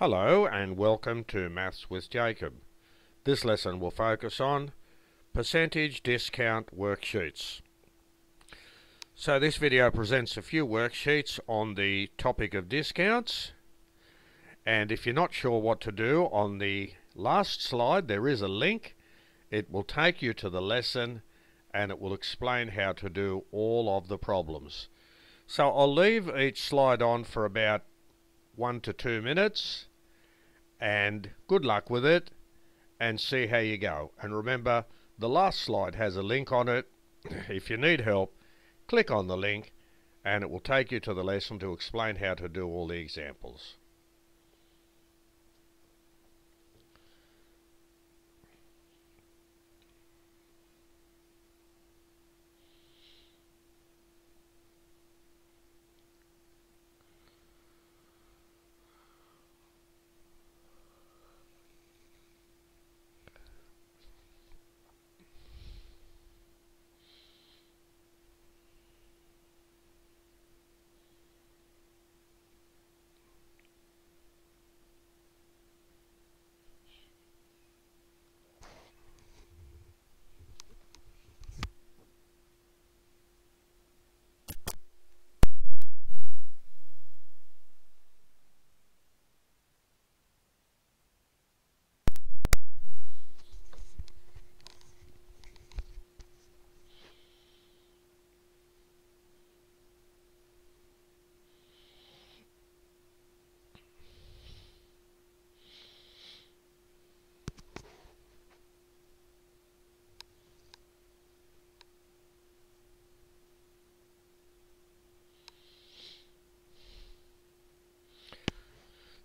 Hello and welcome to Maths with Jacob. This lesson will focus on percentage discount worksheets. So this video presents a few worksheets on the topic of discounts and if you're not sure what to do on the last slide there is a link. It will take you to the lesson and it will explain how to do all of the problems. So I'll leave each slide on for about one to two minutes and good luck with it and see how you go. And remember, the last slide has a link on it. if you need help, click on the link and it will take you to the lesson to explain how to do all the examples.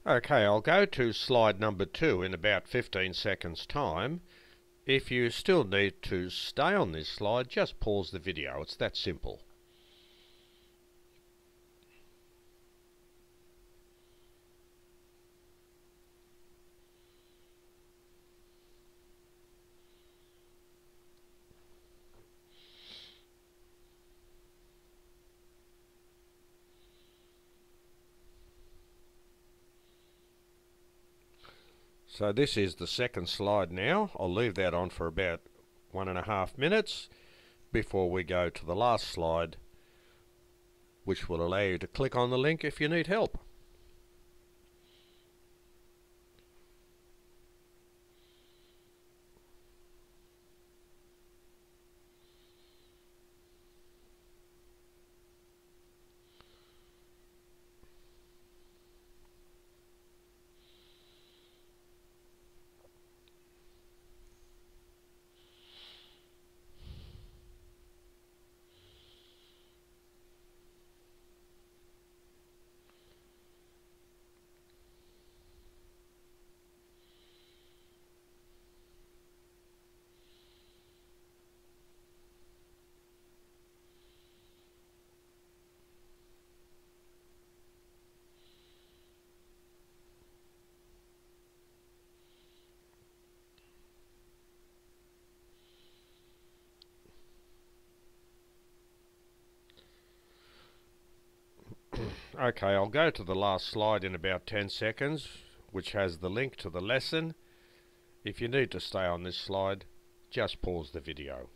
Okay, I'll go to slide number two in about 15 seconds time. If you still need to stay on this slide, just pause the video. It's that simple. So this is the second slide now. I'll leave that on for about one and a half minutes before we go to the last slide which will allow you to click on the link if you need help. Okay, I'll go to the last slide in about 10 seconds, which has the link to the lesson. If you need to stay on this slide, just pause the video.